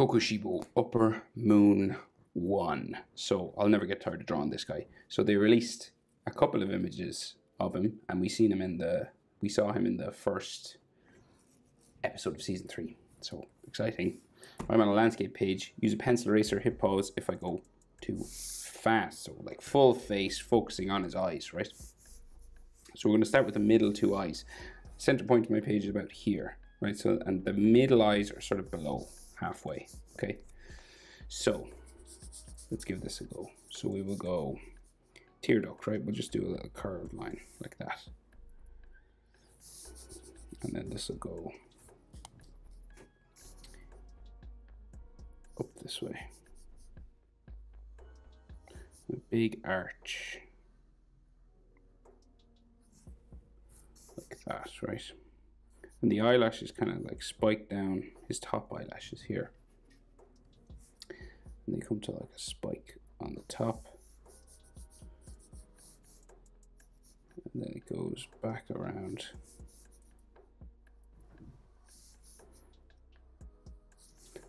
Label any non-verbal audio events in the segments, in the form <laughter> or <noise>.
Kokushibo Upper Moon 1. So I'll never get tired of drawing this guy. So they released a couple of images of him and we seen him in the we saw him in the first episode of season 3. So exciting. I'm on a landscape page. Use a pencil eraser, hit pause if I go too fast. So like full face focusing on his eyes, right? So we're going to start with the middle two eyes. Center point of my page is about here, right? So and the middle eyes are sort of below halfway. Okay. So let's give this a go. So we will go tear duct, right? We'll just do a little curved line like that. And then this will go up this way. A big arch. Like that, right? And the eyelashes kind of like spike down his top eyelashes here. And they come to like a spike on the top. And then it goes back around.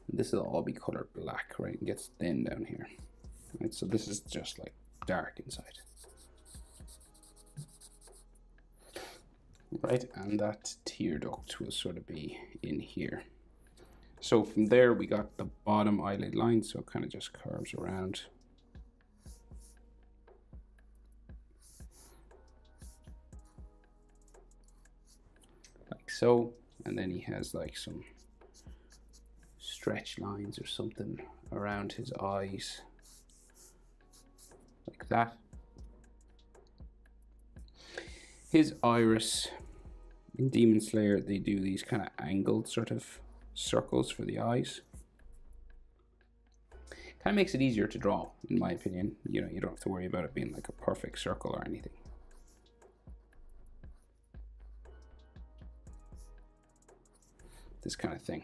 And this will all be colored black, right? It gets thin down here. Right, so this is just like dark inside. Right? And that tear duct will sort of be in here. So from there, we got the bottom eyelid line, so it kind of just curves around. Like so, and then he has like some stretch lines or something around his eyes, like that. His iris in Demon Slayer, they do these kind of angled sort of circles for the eyes. Kind of makes it easier to draw, in my opinion. You know, you don't have to worry about it being like a perfect circle or anything. This kind of thing.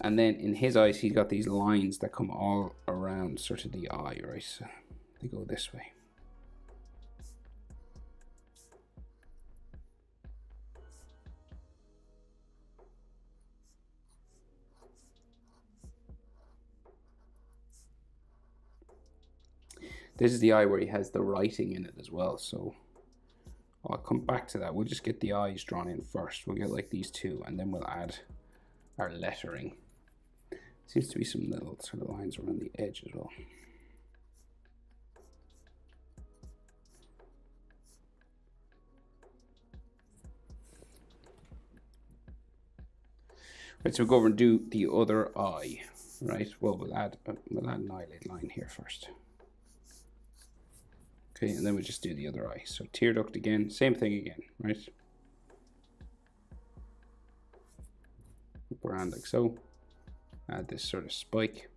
And then in his eyes, he's got these lines that come all around sort of the eye, right? So they go this way. This is the eye where he has the writing in it as well. So I'll come back to that. We'll just get the eyes drawn in first. We'll get like these two and then we'll add our lettering. Seems to be some little sort of lines around the edge as well. Right, so we'll go over and do the other eye, right? Well, we'll add, we'll add an eyelid line here first. Okay, and then we just do the other eye. So tear duct again, same thing again, right? Up around like so. Add this sort of spike.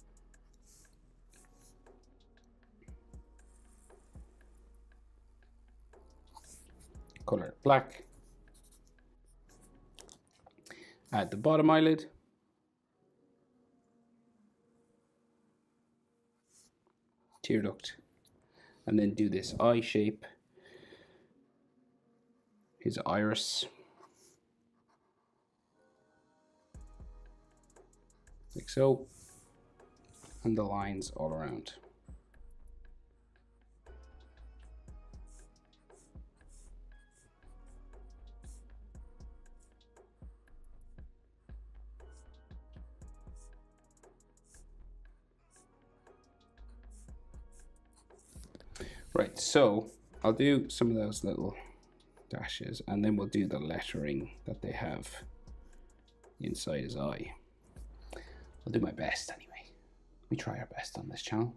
Color black. Add the bottom eyelid. Tear duct and then do this eye shape his iris. Like so. And the lines all around Right, so I'll do some of those little dashes and then we'll do the lettering that they have inside his eye. I'll do my best anyway. We try our best on this channel.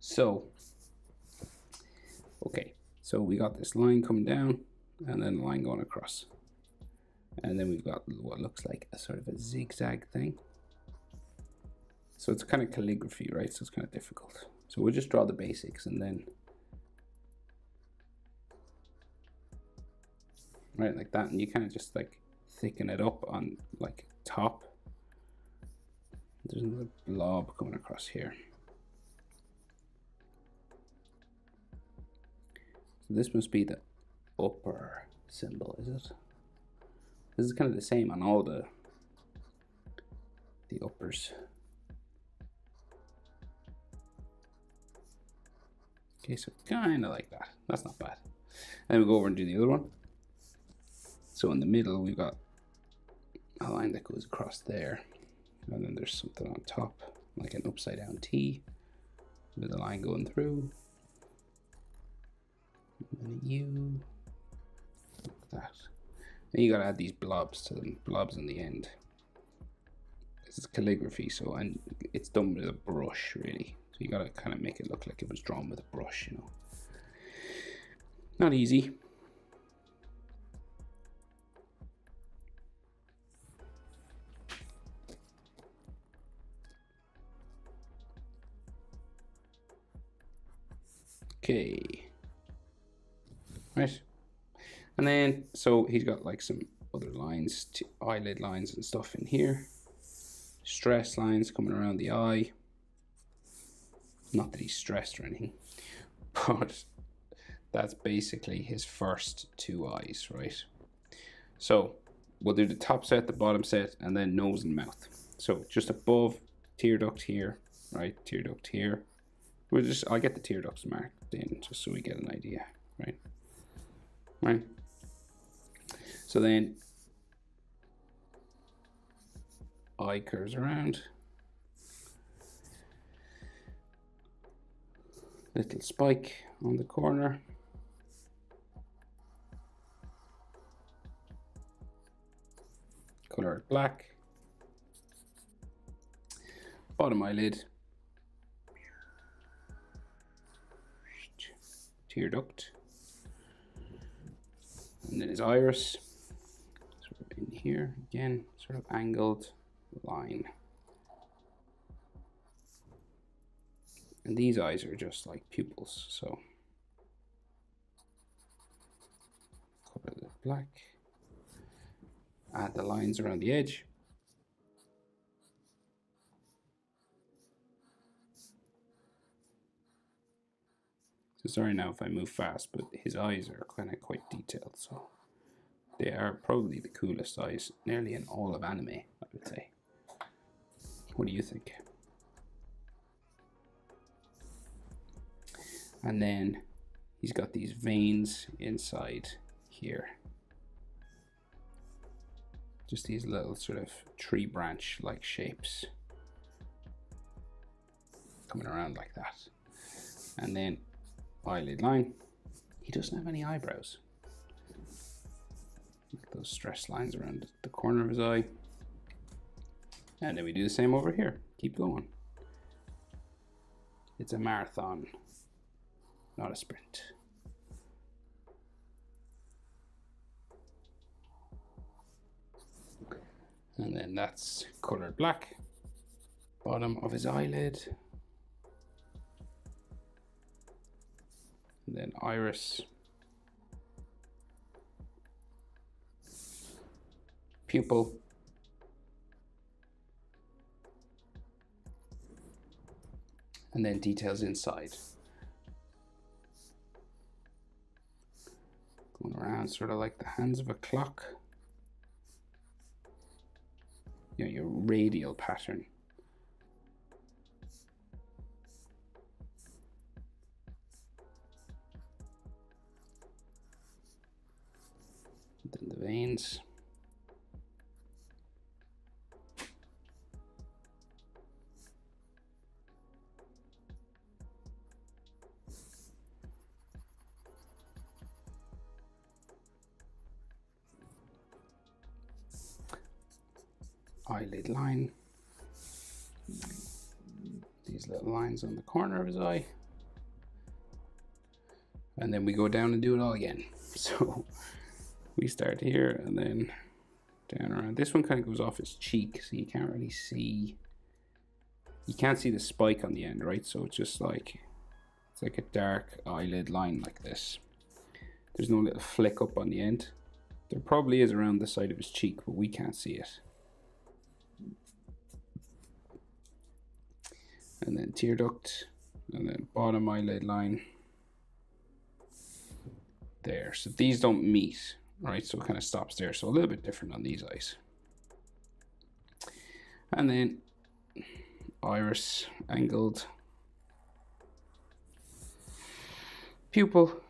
So, okay, so we got this line coming down and then a line going across. And then we've got what looks like a sort of a zigzag thing. So it's kind of calligraphy, right? So it's kind of difficult. So we'll just draw the basics and then right like that. And you kind of just like thicken it up on like top. There's another blob coming across here. So this must be the upper symbol is it? This is kind of the same on all the the uppers. Okay, so kind of like that. That's not bad. And then we go over and do the other one. So in the middle, we've got a line that goes across there. And then there's something on top, like an upside down T with a line going through. And a U. Like that. And you gotta add these blobs to them, blobs in the end. This is calligraphy, so and it's done with a brush really. You gotta kind of make it look like it was drawn with a brush, you know. Not easy. Okay. Right. And then, so he's got like some other lines, eyelid lines and stuff in here. Stress lines coming around the eye. Not that he's stressed or anything, <laughs> but that's basically his first two eyes, right? So we'll do the top set, the bottom set, and then nose and mouth. So just above tear duct here, right? Tear duct here. We'll just I'll get the tear ducts marked in just so we get an idea, right? Right. So then eye curves around. Little spike on the corner. Color black. Bottom eyelid. Tear duct. And then his iris. Sort of in here again, sort of angled line. And these eyes are just like pupils, so cover the black, add the lines around the edge. So sorry now if I move fast, but his eyes are kind of quite detailed, so they are probably the coolest eyes nearly in all of anime, I would say. What do you think? And then he's got these veins inside here. Just these little sort of tree branch like shapes coming around like that. And then eyelid line. He doesn't have any eyebrows. those stress lines around the corner of his eye. And then we do the same over here. Keep going. It's a marathon, not a sprint. And then that's colored black. Bottom of his eyelid. And then iris. Pupil. and then details inside. Going around sort of like the hands of a clock. You know, your radial pattern. then the veins. Eyelid line. These little lines on the corner of his eye. And then we go down and do it all again. <laughs> So we start here and then down around. This one kind of goes off his cheek, so you can't really see. You can't see the spike on the end, right? So it's just like, it's like a dark eyelid line like this. There's no little flick up on the end. There probably is around the side of his cheek, but we can't see it. And then tear duct and then bottom eyelid line. There. So these don't meet right? So it kind of stops there. So a little bit different on these eyes. And then iris angled. Pupil.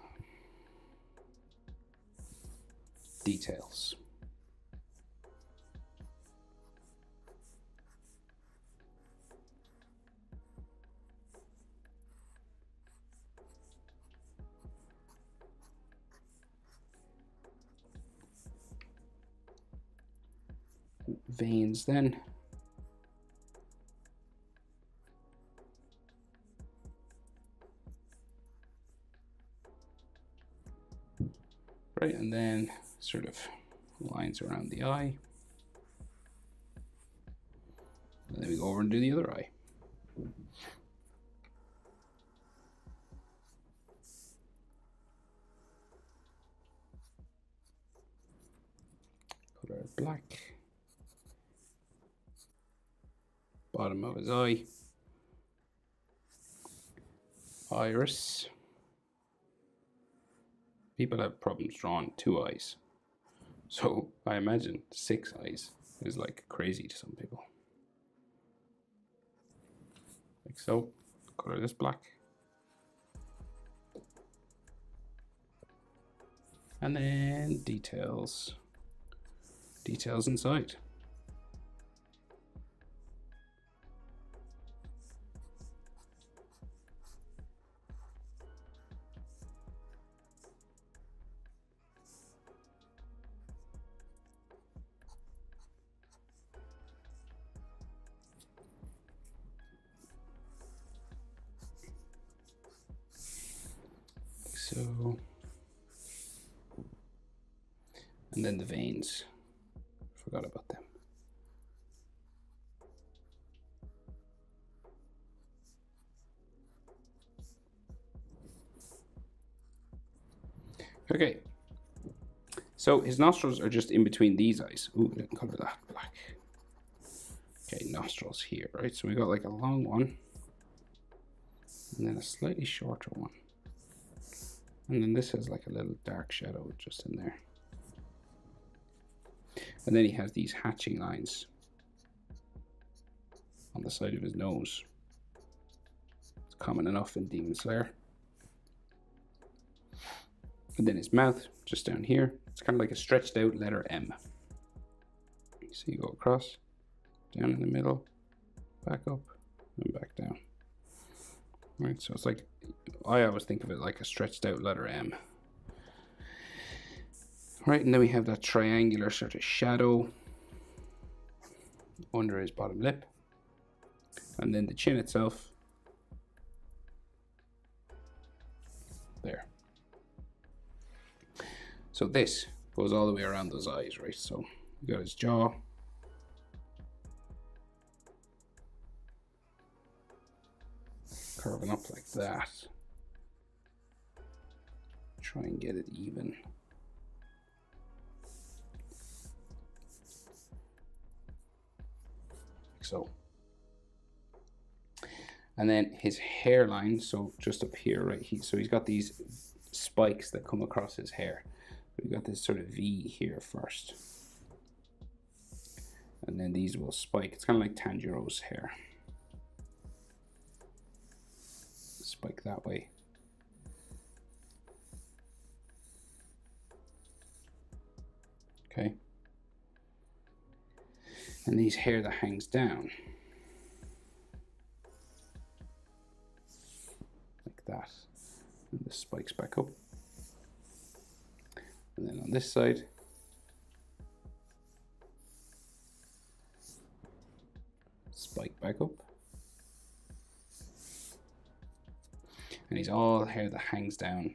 Details. Veins then. Right, and then sort of lines around the eye. And then we go over and do the other eye. Black. Bottom of his eye. Iris. People have problems drawing two eyes. So I imagine six eyes is like crazy to some people. Like so. Color this black. And then details. Details inside. So, and then the veins. Forgot about them. Okay. So his nostrils are just in between these eyes. Ooh, didn't color that black. Okay, nostrils here, right? So we got like a long one and then a slightly shorter one. And then this has like a little dark shadow just in there. And then he has these hatching lines on the side of his nose. It's common enough in Demon Slayer. And then his mouth, just down here, it's kind of like a stretched out letter M. So you go across, down in the middle, back up, and back down. Right, so it's like, I always think of it like a stretched out letter M. Right, and then we have that triangular sort of shadow under his bottom lip. And then the chin itself. There. So this goes all the way around those eyes, right? So you got his jaw, curving up like that. Try and get it even. Like so. And then his hairline, so just up here, right? He, so he's got these spikes that come across his hair. We've got this sort of V here first. And then these will spike. It's kind of like Tanjiro's hair. spike that way. Okay. And these hair that hangs down. Like that. And this spikes back up. And then on this side, spike back up. and he's all hair that hangs down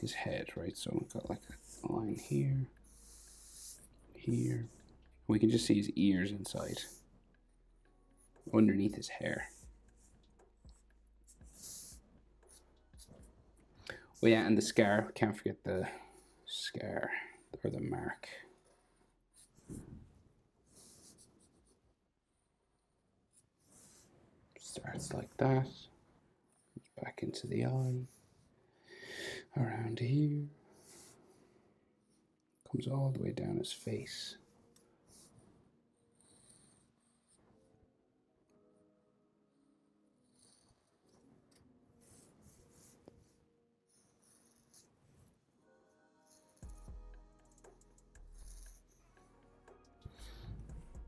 his head, right? So we've got like a line here, here. We can just see his ears inside, underneath his hair. Oh yeah, and the scar, can't forget the scar, or the mark. Starts like that back into the eye, around here, comes all the way down his face.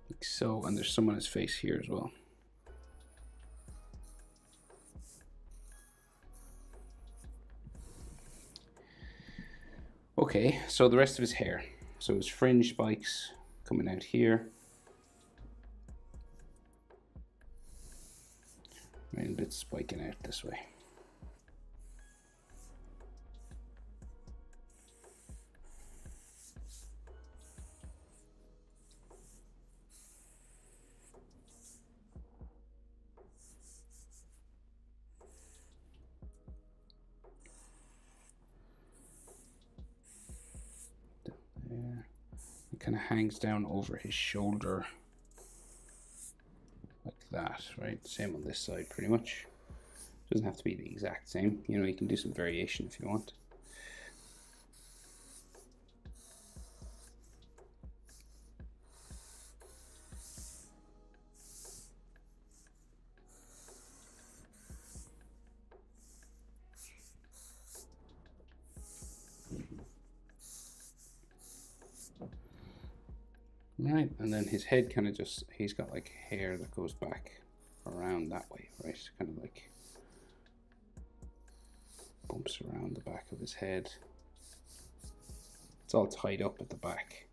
Like so, and there's some on his face here as well. Okay, so the rest of his hair. So his fringe spikes coming out here. And it's spiking out this way. Kind of hangs down over his shoulder like that, right? Same on this side, pretty much. Doesn't have to be the exact same. You know, you can do some variation if you want. Head kind of just, he's got like hair that goes back around that way, right? Kind of like bumps around the back of his head. It's all tied up at the back.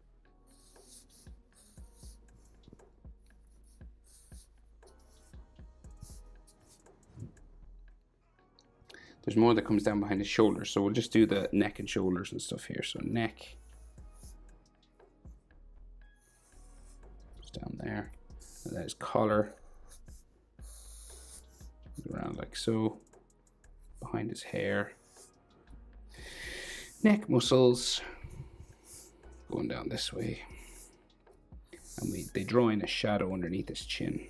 There's more that comes down behind his shoulders, so we'll just do the neck and shoulders and stuff here. So neck, his collar around like so, behind his hair. Neck muscles going down this way. And we they draw in a shadow underneath his chin.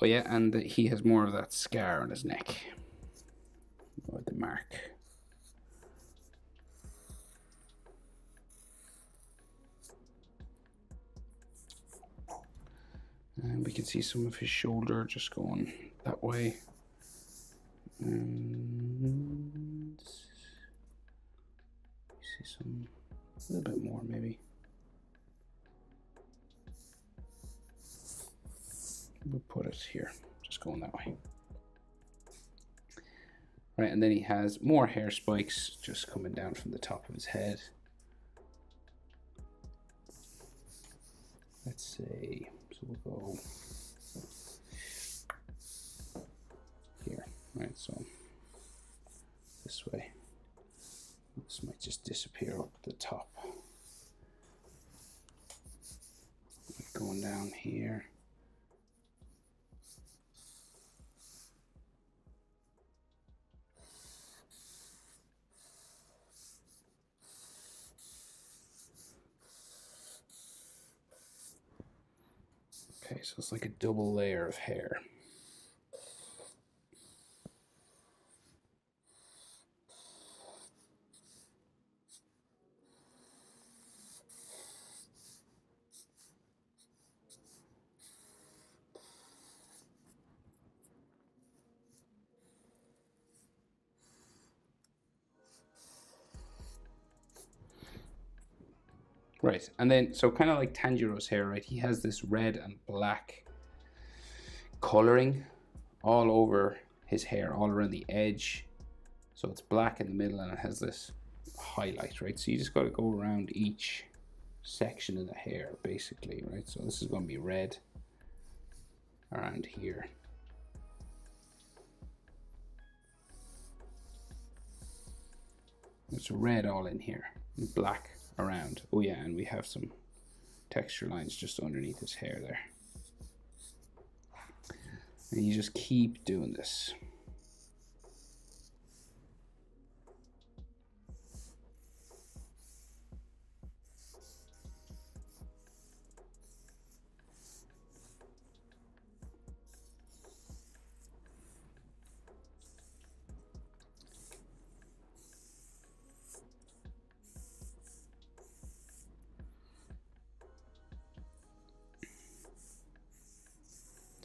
Oh yeah, and he has more of that scar on his neck. Or the mark. And we can see some of his shoulder just going that way. And see some, a little bit more maybe. We'll put it here, just going that way. Right, and then he has more hair spikes just coming down from the top of his head. Let's see, so we'll go here, right, so this way. This might just disappear up the top. Going down here. Okay, so it's like a double layer of hair. Right, and then so kind of like Tanjiro's hair, right? He has this red and black coloring all over his hair, all around the edge. So it's black in the middle and it has this highlight, right? So you just got to go around each section of the hair, basically, right? So this is going to be red around here. It's red all in here, black around. Oh yeah, and we have some texture lines just underneath his hair there. And you just keep doing this.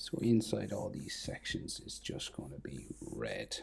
So inside all these sections is just going to be red.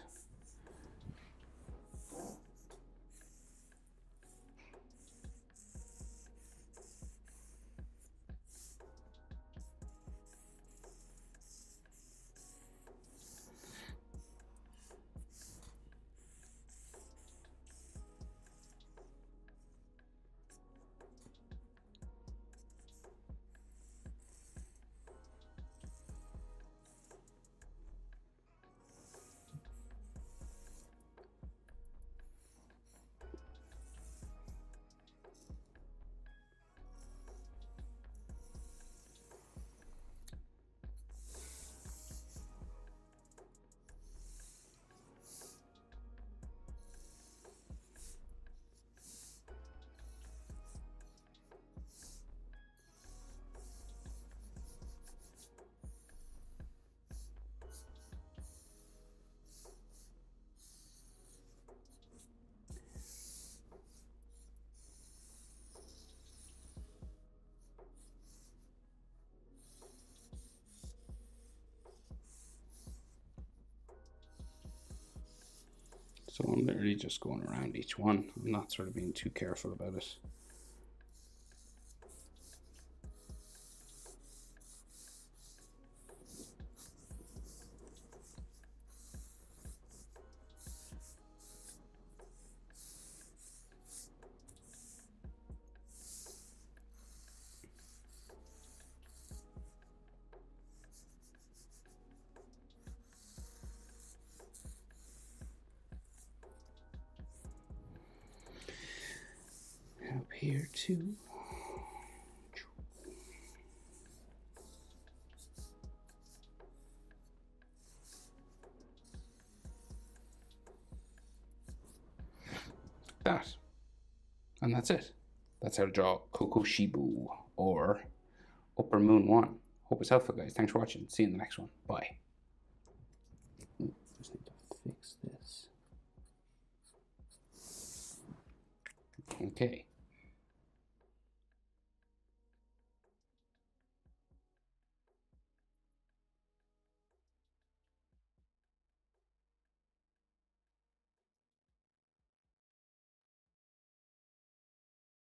So I'm literally just going around each one. I'm not sort of being too careful about it. Too. That. And that's it. That's how to draw Kokushibo or Upper Moon 1. Hope it's helpful, guys. Thanks for watching. See you in the next one. Bye. Just need to fix this. Okay.